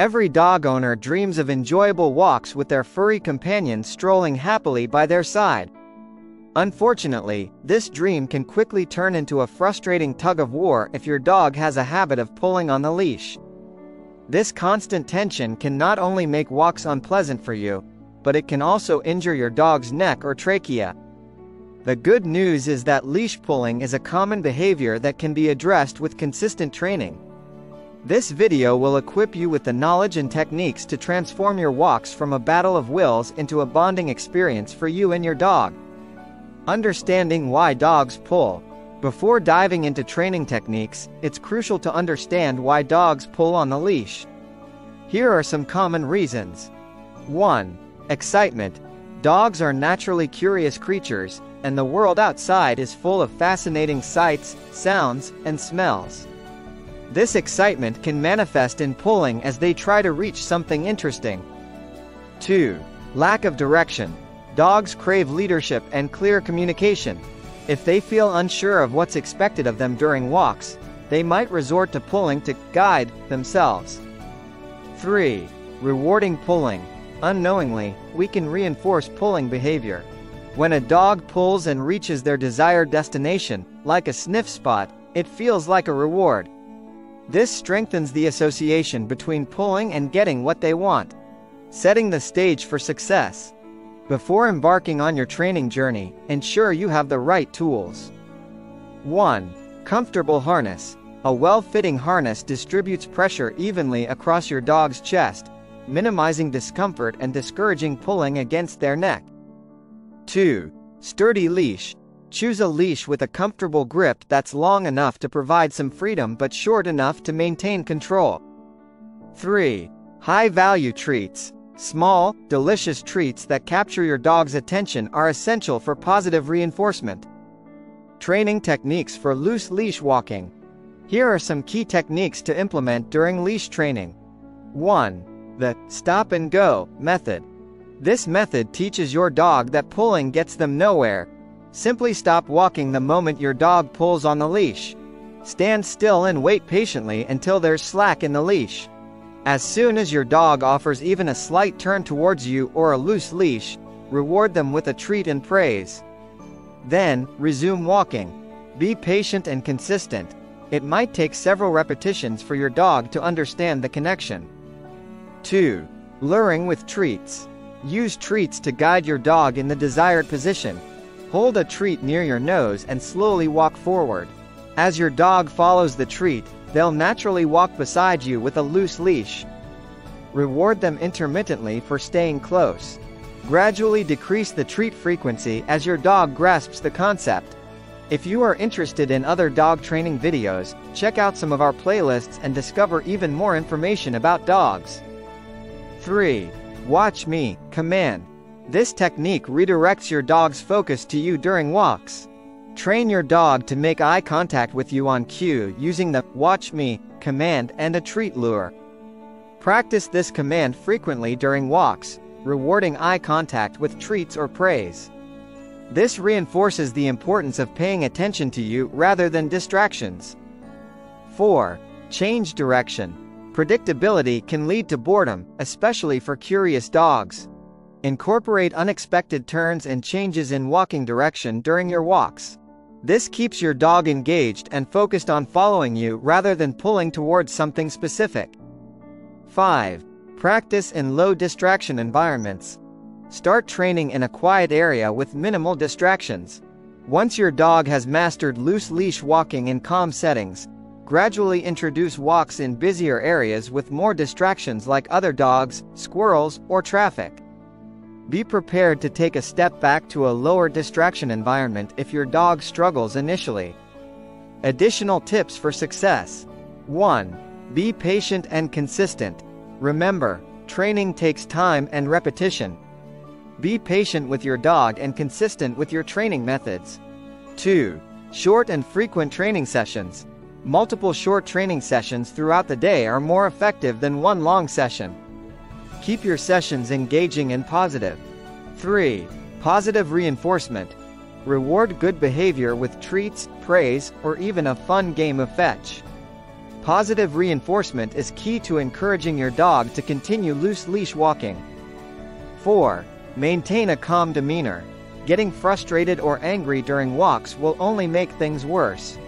Every dog owner dreams of enjoyable walks with their furry companion strolling happily by their side. Unfortunately, this dream can quickly turn into a frustrating tug of war if your dog has a habit of pulling on the leash. This constant tension can not only make walks unpleasant for you, but it can also injure your dog's neck or trachea. The good news is that leash pulling is a common behavior that can be addressed with consistent training. This video will equip you with the knowledge and techniques to transform your walks from a battle of wills into a bonding experience for you and your dog. Understanding why dogs pull. Before diving into training techniques, it's crucial to understand why dogs pull on the leash. Here are some common reasons. 1. Excitement. Dogs are naturally curious creatures, and the world outside is full of fascinating sights, sounds, and smells. This excitement can manifest in pulling as they try to reach something interesting. 2. Lack of direction. Dogs crave leadership and clear communication. If they feel unsure of what's expected of them during walks, they might resort to pulling to guide themselves. 3. Rewarding pulling. Unknowingly, we can reinforce pulling behavior. When a dog pulls and reaches their desired destination, like a sniff spot, it feels like a reward. This strengthens the association between pulling and getting what they want, setting the stage for success. Before embarking on your training journey, ensure you have the right tools. 1. Comfortable harness. A well-fitting harness distributes pressure evenly across your dog's chest, minimizing discomfort and discouraging pulling against their neck. 2. Sturdy leash. Choose a leash with a comfortable grip that's long enough to provide some freedom but short enough to maintain control. 3. High-value treats. Small, delicious treats that capture your dog's attention are essential for positive reinforcement. Training techniques for loose leash walking. Here are some key techniques to implement during leash training. 1. The stop and go method. This method teaches your dog that pulling gets them nowhere. Simply stop walking the moment your dog pulls on the leash. Stand still and wait patiently until there's slack in the leash. As soon as your dog offers even a slight turn towards you or a loose leash, reward them with a treat and praise. Then, resume walking. Be patient and consistent. It might take several repetitions for your dog to understand the connection. 2. Luring with treats. Use treats to guide your dog in the desired position. Hold a treat near your nose and slowly walk forward. As your dog follows the treat, they'll naturally walk beside you with a loose leash. Reward them intermittently for staying close. Gradually decrease the treat frequency as your dog grasps the concept. If you are interested in other dog training videos, check out some of our playlists and discover even more information about dogs. 3. Watch me, command. This technique redirects your dog's focus to you during walks. Train your dog to make eye contact with you on cue using the watch me command and a treat lure. Practice this command frequently during walks, rewarding eye contact with treats or praise. This reinforces the importance of paying attention to you rather than distractions. 4. Change direction. Predictability can lead to boredom, especially for curious dogs. Incorporate unexpected turns and changes in walking direction during your walks. This keeps your dog engaged and focused on following you rather than pulling towards something specific. 5. Practice in low distraction environments. Start training in a quiet area with minimal distractions. Once your dog has mastered loose leash walking in calm settings, gradually introduce walks in busier areas with more distractions like other dogs, squirrels, or traffic. Be prepared to take a step back to a lower distraction environment if your dog struggles initially. Additional tips for success 1. Be patient and consistent. Remember, training takes time and repetition. Be patient with your dog and consistent with your training methods. 2. Short and frequent training sessions. Multiple short training sessions throughout the day are more effective than one long session. Keep your sessions engaging and positive. 3. Positive reinforcement. Reward good behavior with treats, praise, or even a fun game of fetch. Positive reinforcement is key to encouraging your dog to continue loose leash walking. 4. Maintain a calm demeanor. Getting frustrated or angry during walks will only make things worse.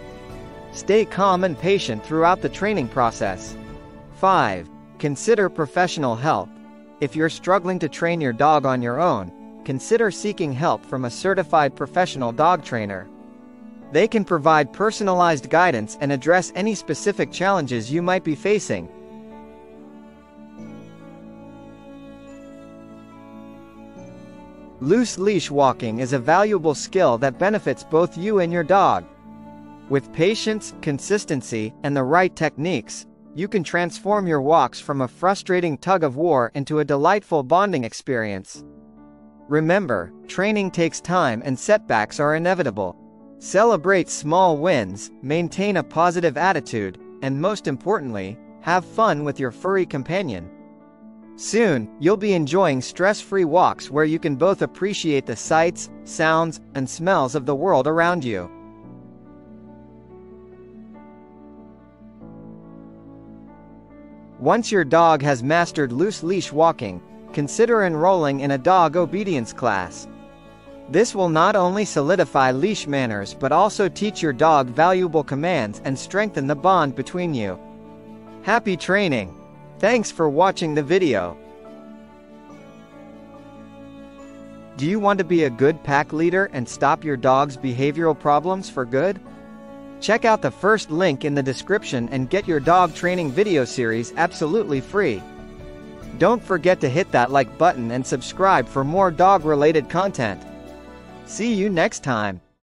Stay calm and patient throughout the training process. 5. Consider professional help. If you're struggling to train your dog on your own, consider seeking help from a certified professional dog trainer. They can provide personalized guidance and address any specific challenges you might be facing. Loose leash walking is a valuable skill that benefits both you and your dog. With patience, consistency, and the right techniques, you can transform your walks from a frustrating tug of war into a delightful bonding experience. Remember, training takes time and setbacks are inevitable. Celebrate small wins, maintain a positive attitude, and most importantly, have fun with your furry companion. Soon, you'll be enjoying stress-free walks where you can both appreciate the sights, sounds, and smells of the world around you. Once your dog has mastered loose leash walking, consider enrolling in a dog obedience class. This will not only solidify leash manners but also teach your dog valuable commands and strengthen the bond between you. Happy training! Thanks for watching the video. Do you want to be a good pack leader and stop your dog's behavioral problems for good? Check out the first link in the description and get your dog training video series absolutely free. Don't forget to hit that like button and subscribe for more dog-related content. See you next time.